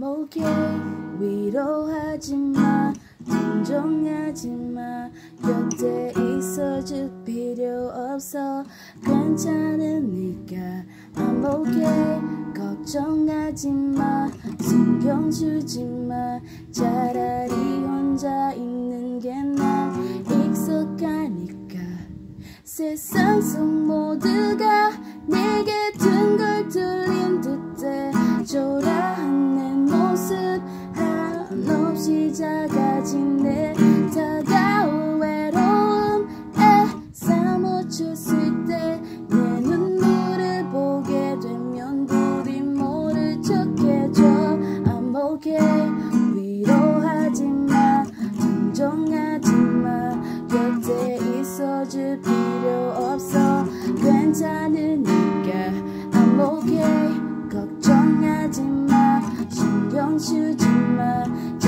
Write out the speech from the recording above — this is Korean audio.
목에 위로하지 마 동정하지 마. 곁에 있어줄 필요 없어. 괜찮으니까 I'm okay 걱정하지 마 신경 주지 마. 차라리 혼자 있는 게 나 익숙하니까. 세상 속 모두 한없이 작아진 내 다가올 외로움에 사무쳤을 때내 눈물을 보게 되면 부디 모를 척 해줘. I'm okay. 위로하지 마. 동정하지 마. 곁에 있어줄 필요 없어. 괜찮으니까 I'm okay 걱정하지 마 신경 쓰지 마